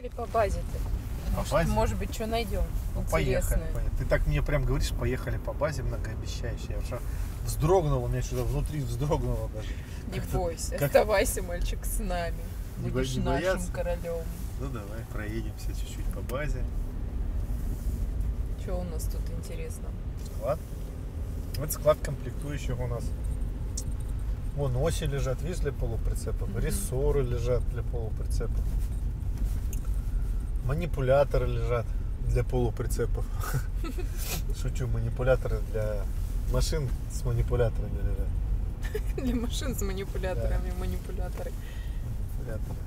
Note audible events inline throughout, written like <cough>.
Поехали по базе-то. По Может, базе? может быть, что найдем Ну, поехали, поехали. Ты так мне прям говоришь, поехали по базе многообещающе. Я уже вздрогнул, у меня что-то внутри вздрогнуло даже. Не Как-то- бойся, как- оставайся, мальчик, с нами. Не Будешь не нашим бояться? королем. Ну давай, проедемся чуть-чуть по базе. Что у нас тут интересно? Склад. Вот склад комплектующих у нас. Вон оси лежат, видишь, для полуприцепов. Мгм. Рессоры лежат для полуприцепов. Манипуляторы лежат для полуприцепов. <laughs> Шучу, манипуляторы для машин с манипуляторами лежат. Для машин с манипуляторами, манипуляторы. Манипуляторы.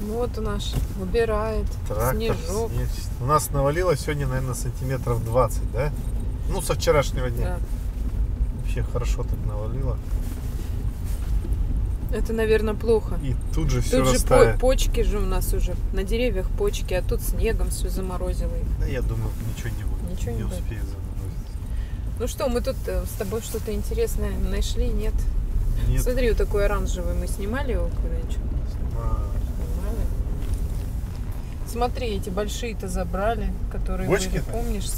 Вот у нас убирает Трактор, снежок. У нас навалилось сегодня, наверное, сантиметров 20, да? Ну, со вчерашнего дня. Да. Вообще хорошо так навалило. Это, наверное, плохо. И тут же все Тут же по- почки же у нас уже. На деревьях почки, а тут снегом все заморозило их. Да я думаю, ничего не будет. Ничего не будет. успеет заморозить. Ну что, мы тут э, с тобой что-то интересное нашли, нет? Нет. Смотри, вот такой оранжевый мы снимали его когда-нибудь? А, Снимали. Смотри, эти большие-то забрали, которые были, Бочки-то? помнишь,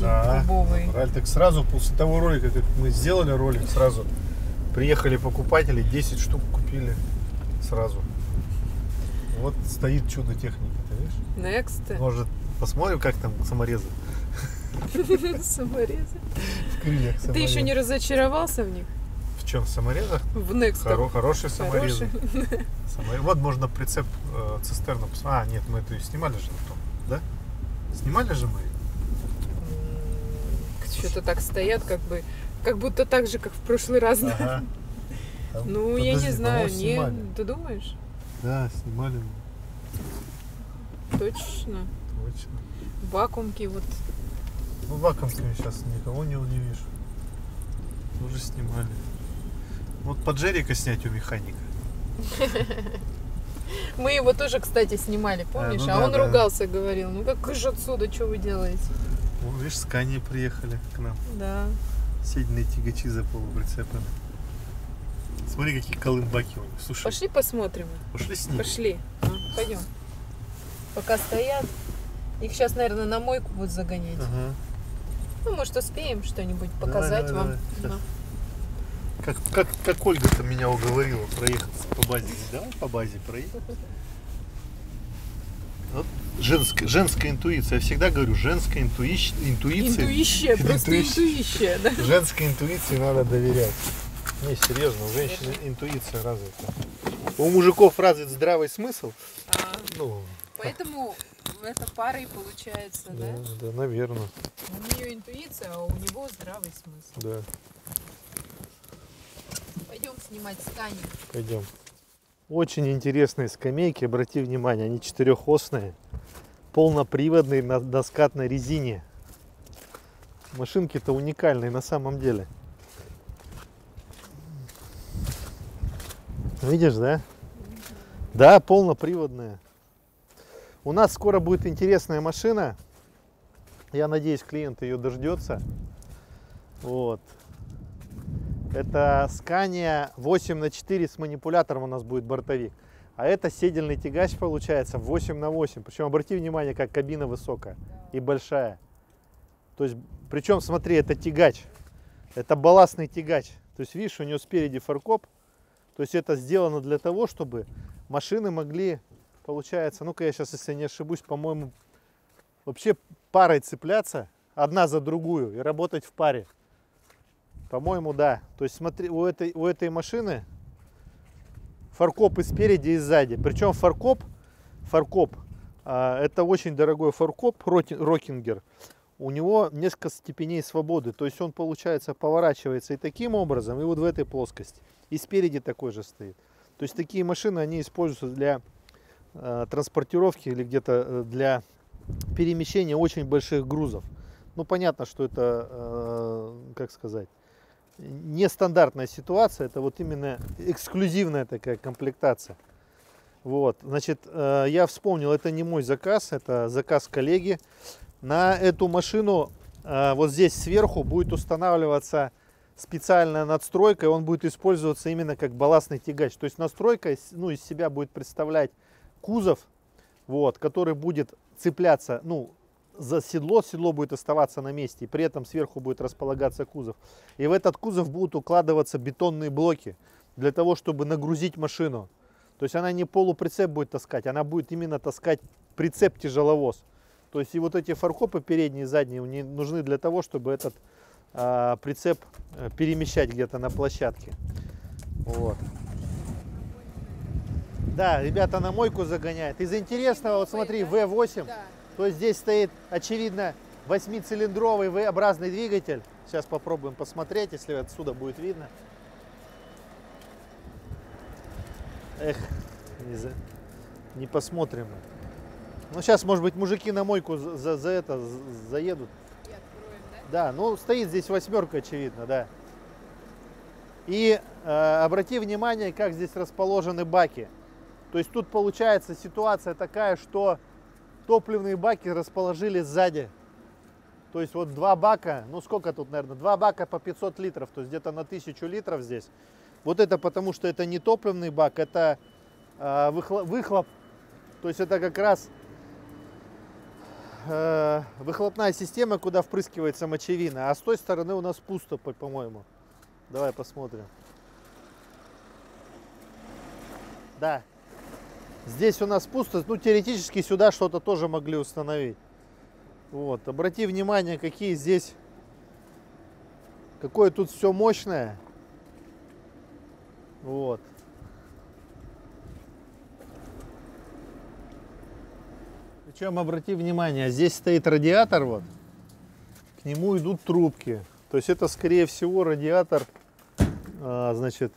Да. 45-кубовые. Раль, так сразу после того ролика, как мы сделали ролик, сразу приехали покупатели, 10 штук купили сразу. Вот стоит чудо техники, ты видишь? Next. Может, посмотрим, как там саморезы <laughs> Саморезы. Ты еще не разочаровался в них? Чем, в саморезах? В Next. Хоро- хорошие саморезы. Саморез- Вот можно прицеп э, цистерну. А, нет, мы эту снимали же потом, да? Снимали же мы? Что-то так стоят, как бы, как будто так же, как в прошлый раз. Ага. <laughs> Там- Ну, я подожди, не знаю, не, ты думаешь? Да, снимали мы, Точно. точно. Вакуумки вот. Ну, вакуумками сейчас никого не удивишь. Уже снимали. Вот поджерика снять у механика. <laughs> Мы его тоже, кстати, снимали, помнишь? ну А, да, он да. ругался, говорил, ну как же отсюда, что вы делаете? Вот, видишь, Скани приехали к нам. Да. Седельные тягачи за полуприцепами. Смотри, какие колымбаки у них. Слушай, Пошли посмотрим. пошли с ними. Пошли. А, Пойдем. Пока стоят. Их сейчас, наверное, на мойку будут загонять. Ага. Ну, может, успеем что-нибудь Давай, показать давай, вам. давай. Да. Как, как, как Ольга-то меня уговорила проехаться по базе. Давай по базе проехать. Вот женская, женская интуиция. Я всегда говорю, женская интуи- интуиция. Интуище, просто интуище, да? Женской интуиции надо доверять. Не, серьезно, у женщины интуиция развита. У мужиков развит здравый смысл. А, Ну, поэтому эта пара и получается, да? да, да, наверное, У нее интуиция, а у него здравый смысл. да. Пойдем снимать скани. Пойдем. Очень интересные скамейки, обрати внимание, они четырехосные, полноприводные на доскатной резине. Машинки-то уникальные на самом деле. Видишь, да? Да, полноприводная. У нас скоро будет интересная машина. Я надеюсь, клиент ее дождется. Вот. Это Scania 8 на 4 с манипулятором у нас будет бортовик. А это седельный тягач получается 8 на 8. Причем обрати внимание, как кабина высокая и большая. То есть, причем смотри, это тягач. Это балластный тягач. То есть, видишь, у него спереди фаркоп. То есть, это сделано для того, чтобы машины могли, получается, ну-ка я сейчас, если не ошибусь, по-моему, вообще парой цепляться одна за другую и работать в паре. По-моему, да. То есть смотри, у этой, у этой машины фаркоп и спереди, и сзади. Причем фаркоп, фаркоп, а, это очень дорогой фаркоп, рокингер. У него несколько степеней свободы. То есть он, получается, поворачивается и таким образом, и вот в этой плоскости. И спереди такой же стоит. То есть такие машины, они используются для э, транспортировки или где-то э, для перемещения очень больших грузов. Ну, понятно, что это, э, как сказать, нестандартная ситуация, это вот именно эксклюзивная такая комплектация. Вот, значит, э, я вспомнил, это не мой заказ, это заказ коллеги. На эту машину э, вот здесь сверху будет устанавливаться специальная надстройка, и он будет использоваться именно как балластный тягач. То есть настройка ну, из себя будет представлять кузов, вот, который будет цепляться, ну, за седло, седло будет оставаться на месте, и при этом сверху будет располагаться кузов. И в этот кузов будут укладываться бетонные блоки для того, чтобы нагрузить машину. То есть она не полуприцеп будет таскать, она будет именно таскать прицеп тяжеловоз. То есть и вот эти фаркопы передние и задние не нужны для того, чтобы этот а, прицеп э, перемещать где-то на площадке. Вот. Да, ребята на мойку загоняют. Из интересного, вот смотри, V8. Да. То есть здесь стоит, очевидно, восьмицилиндровый V-образный двигатель. Сейчас попробуем посмотреть, если отсюда будет видно. Эх, не, за... не посмотрим. Ну, сейчас, может быть, мужики на мойку за, за, это за- заедут. И откроем, да? Да, ну стоит здесь восьмерка, очевидно, да. И э, обрати внимание, как здесь расположены баки. То есть тут получается ситуация такая, что топливные баки расположили сзади. То есть вот два бака, ну сколько тут, наверное, два бака по 500 литров, то есть где-то на 1000 литров здесь. Вот это потому, что это не топливный бак, это э, выхлоп, выхлоп. То есть это как раз э, выхлопная система, куда впрыскивается мочевина. А с той стороны у нас пусто, по- по-моему. Давай посмотрим. Да. Здесь у нас пусто. Ну, теоретически сюда что-то тоже могли установить. Вот. Обрати внимание, какие здесь... Какое тут все мощное. Вот. Причем обрати внимание, здесь стоит радиатор вот. К нему идут трубки. То есть это скорее всего радиатор, а, значит,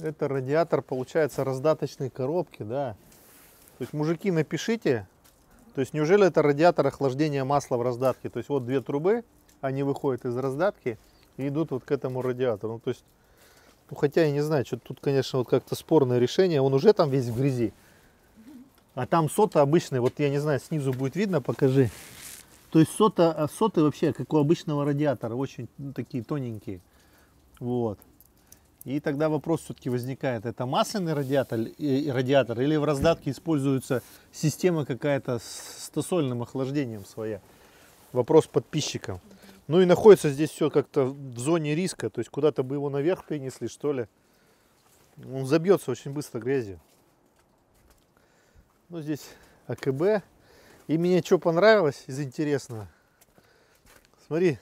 это радиатор получается раздаточной коробки, да. То есть мужики напишите, то есть неужели это радиатор охлаждения масла в раздатке? То есть вот две трубы, они выходят из раздатки и идут вот к этому радиатору. Ну, то есть, ну хотя я не знаю, что тут, конечно, вот как-то спорное решение. Он уже там весь в грязи. А там сота обычный, вот я не знаю, снизу будет видно, покажи. То есть сота, соты вообще, как у обычного радиатора, очень ну, такие тоненькие. Вот. И тогда вопрос все-таки возникает, это масляный радиатор, радиатор или в раздатке используется система какая-то с стосольным охлаждением своя? Вопрос подписчикам. Ну и находится здесь все как-то в зоне риска, то есть куда-то бы его наверх перенесли, что ли. Он забьется очень быстро грязью. Ну здесь АКБ. И мне что понравилось из интересного. Смотри,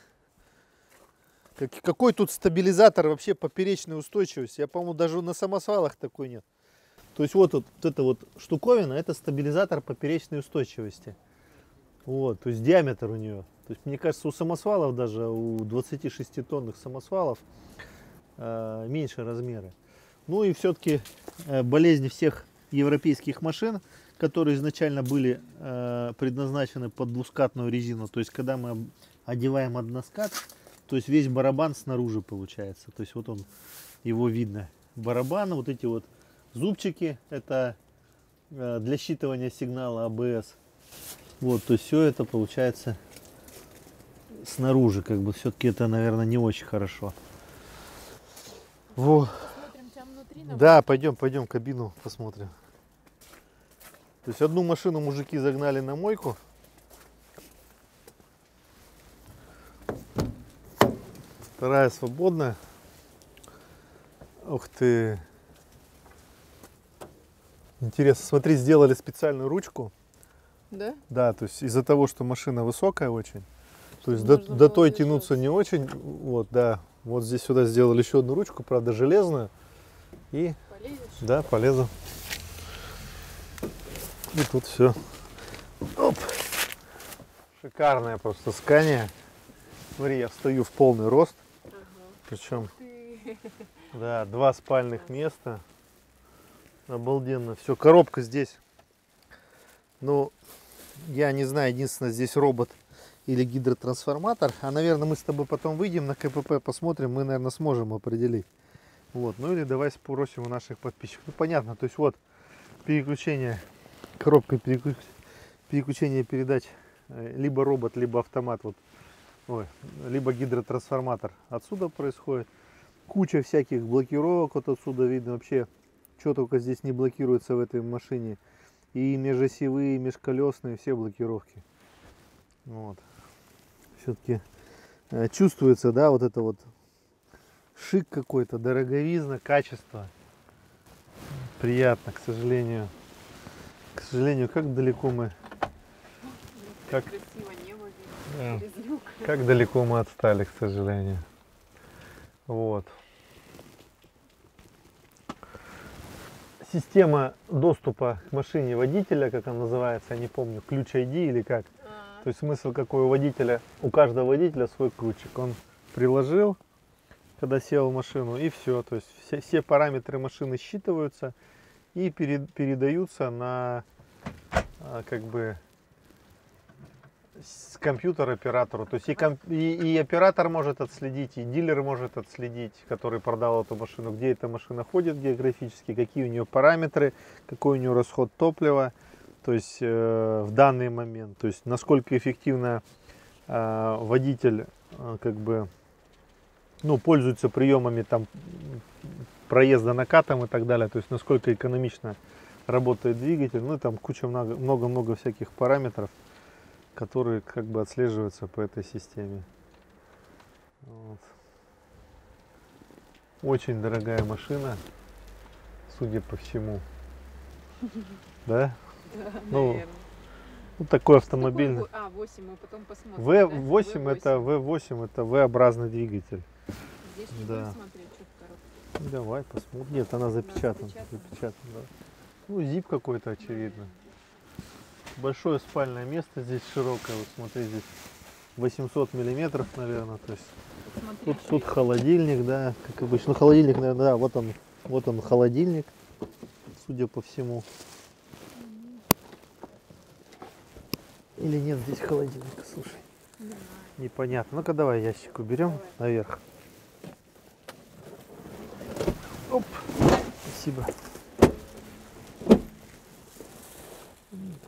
как- какой тут стабилизатор вообще поперечной устойчивости. Я, по-моему, даже на самосвалах такой нет. То есть вот, вот, вот эта вот штуковина, это стабилизатор поперечной устойчивости. Вот, то есть диаметр у нее. То есть, мне кажется, у самосвалов даже, у 26-тонных самосвалов э, меньше размеры. Ну и все-таки э, болезнь всех европейских машин, которые изначально были э, предназначены под двускатную резину. То есть, когда мы одеваем односкат, то есть весь барабан снаружи получается. То есть вот он, его видно. Барабан, вот эти вот зубчики, это э, для считывания сигнала АБС. Вот, то есть все это получается снаружи, как бы все-таки это, наверное, не очень хорошо. Во. Смотрим тебя внутри. на Да, пойдем, пойдем кабину посмотрим. То есть одну машину мужики загнали на мойку. Вторая свободная. Ух ты. Интересно, смотри, сделали специальную ручку. Да? Да, то есть из-за того, что машина высокая очень, то есть до, до той держаться. тянуться не очень. Вот, да. Вот здесь сюда сделали еще одну ручку, правда, железную. И Полезешь? да, полезу. И тут все. Оп. Шикарная просто скания. Смотри, я встаю в полный рост. Причем, <laughs> да, два спальных места. Обалденно. Все, коробка здесь. Ну, я не знаю, единственное, здесь робот или гидротрансформатор. А, наверное, мы с тобой потом выйдем на КПП, посмотрим, мы, наверное, сможем определить. Вот, ну или давай спросим у наших подписчиков. Ну, понятно, то есть вот переключение, коробка переклю- переключения передач, э, либо робот, либо автомат. Вот ой, либо гидротрансформатор отсюда происходит. Куча всяких блокировок вот отсюда видно вообще, что только здесь не блокируется в этой машине. И межосевые, и межколесные, все блокировки. Вот. Все-таки чувствуется, да, вот это вот шик какой-то, дороговизна, качество. Приятно, к сожалению. К сожалению, как далеко мы, Как- красиво Да. видно через люк. как далеко мы отстали, к сожалению. Вот. Система доступа к машине водителя, как она называется, я не помню, ключ ID или как. А, То есть смысл какой у водителя, у каждого водителя свой ключик. Он приложил, когда сел в машину, и все. То есть все, все параметры машины считываются и пере- передаются на а, как бы с компьютера оператору. То есть и, ком- и, и оператор может отследить, и дилер может отследить, который продал эту машину, где эта машина ходит географически, какие у нее параметры, какой у нее расход топлива. То есть э, в данный момент, то есть насколько эффективно э, водитель э, как бы ну пользуется приемами там проезда накатом и так далее, то есть насколько экономично работает двигатель, ну и там куча много много много всяких параметров, которые как бы отслеживаются по этой системе. Вот. Очень дорогая машина, судя по всему. <laughs> Да? да, ну. Ну, такой Какой автомобиль. во- А, 8 мы потом посмотрим. V8 да? это V8 это V-образный двигатель. Здесь не да. будем смотреть, что в коробке. Давай посмотрим. Нет, она запечатана. запечатана. Запечатана, да. Ну, зип какой-то очевидно. Большое спальное место здесь широкое. Вот смотри, здесь 800 миллиметров, наверное. То есть Смотри, тут, тут холодильник, да, как обычно. Ну, холодильник, наверное, да, вот он, вот он холодильник, судя по всему. Или нет здесь холодильника, слушай. Непонятно. Ну-ка давай ящик уберем Давай. наверх. Оп. Спасибо.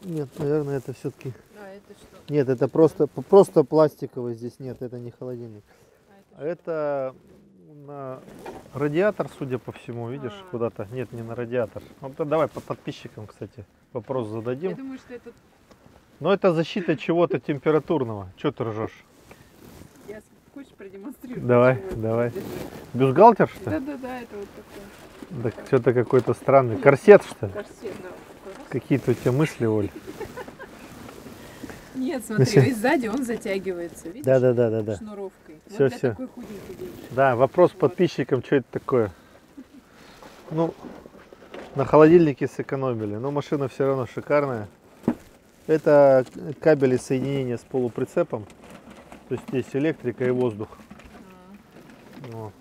Нет, наверное, это все-таки. А, это что? Нет, это просто, просто пластиковый здесь нет, это не холодильник. А А это на радиатор, судя по всему, видишь, А. куда-то. Нет, не на радиатор. Вот да, давай под подписчикам, кстати, вопрос Я зададим. думаю, что это... Но это защита чего-то температурного. Че ты ржешь? Я хочешь продемонстрировать? Давай, чего это давай. Бюстгальтер, что ли? Да-да-да, это вот такой Так что-то какой-то странный. Корсет, что ли? корсет. да. Какие-то у тебя мысли, Оль? Нет, смотри, всё. и сзади он затягивается, видишь? Да, да, да, да, да. Шнуровкой. Вот такой худенькой девушки. Да, вопрос Вот. подписчикам, что это такое? Ну, на холодильнике сэкономили, но машина все равно шикарная. Это кабели соединения с полуприцепом. То есть здесь электрика и воздух. А, Ну,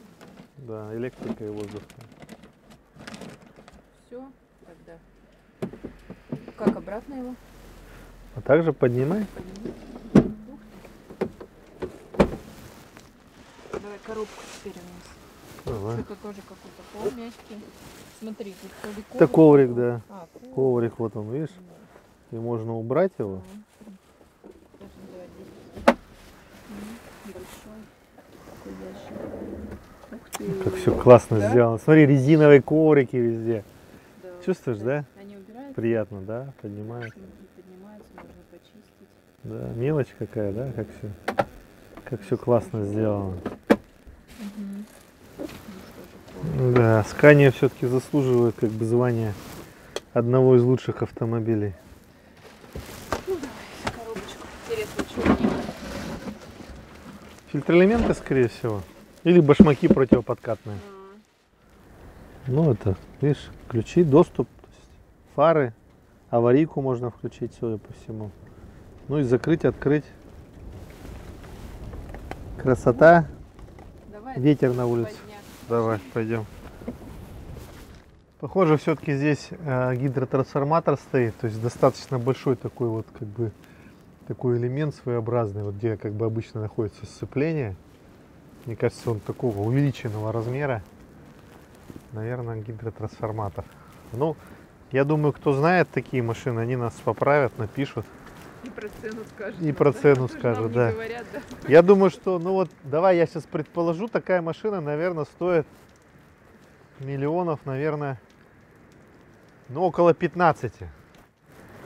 да, электрика и воздух. Все, тогда. Как обратно его? А также поднимай. Давай коробку теперь у нас. Давай. Это тоже какой-то пол мягкий. Смотри, тут то ли Это коврик, да. А, коврик. Коврик, вот он, видишь? И можно убрать его. Да. Как все классно Да? сделано. Смотри, резиновые коврики везде. Да, Чувствуешь, кстати. да? Приятно, да? Поднимает. Поднимаются, можно почистить. Да, мелочь какая, да, как все, как все классно сделано. Такое? Да, Скания все-таки заслуживает как бы звания одного из лучших автомобилей. Ну, давай коробочку. Интересно, что в ней. Фильтроэлементы, скорее всего. Или башмаки противоподкатные. А, Ну, это, видишь, ключи, доступ, фары, аварийку можно включить, судя по всему. Ну и закрыть, открыть. Красота, Давай ветер на улице. подняк. Давай, пойдем. Похоже, все-таки здесь э, гидротрансформатор стоит, то есть достаточно большой такой вот как бы такой элемент своеобразный, вот где как бы обычно находится сцепление. Мне кажется, он такого увеличенного размера. Наверное, гидротрансформатор. Ну, я думаю, кто знает такие машины, они нас поправят, напишут. И про цену скажут. И про да? цену Тоже скажут, да. говорят, да. Я думаю, что, ну вот, давай я сейчас предположу, такая машина, наверное, стоит миллионов, наверное, ну, около 15.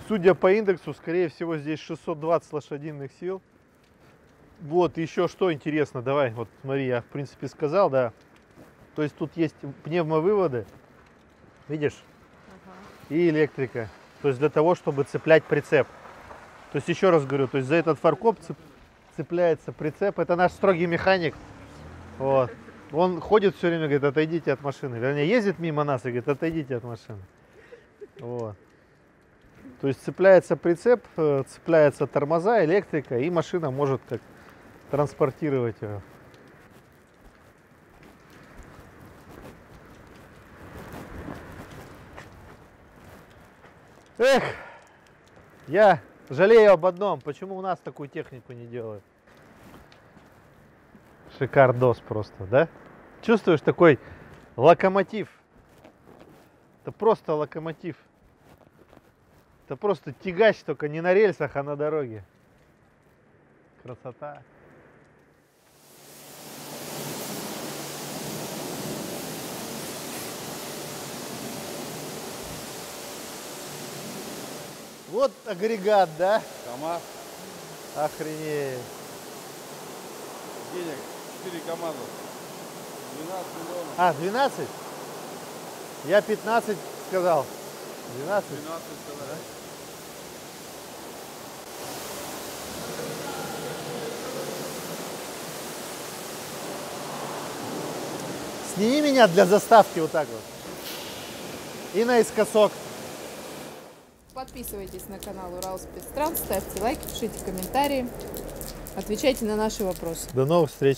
Судя по индексу, скорее всего, здесь 620 лошадиных сил. Вот, еще что интересно, давай, вот смотри, я в принципе сказал, да. То есть тут есть пневмовыводы, видишь. И электрика. То есть для того, чтобы цеплять прицеп. То есть еще раз говорю, то есть за этот фаркоп цеп- цепляется прицеп. Это наш строгий механик. Вот. Он ходит все время, говорит, отойдите от машины. Вернее, ездит мимо нас и говорит, отойдите от машины. Вот. То есть цепляется прицеп, э, цепляются тормоза, электрика, и машина может как транспортировать его. Эх, я жалею об одном, почему у нас такую технику не делают. Шикардос просто, да? Чувствуешь такой локомотив? Это просто локомотив. Это просто тягач, только не на рельсах, а на дороге. Красота. Вот агрегат, да? КамАЗ, Охренеть. денег 4 КамАЗа. 12 миллионов. А, 12? Я 15 сказал. 12? 12 сказали. Сними меня для заставки вот так вот. И наискосок. Подписывайтесь на канал Урал Спецтранс, ставьте лайки, пишите комментарии, отвечайте на наши вопросы. До новых встреч.